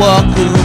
walk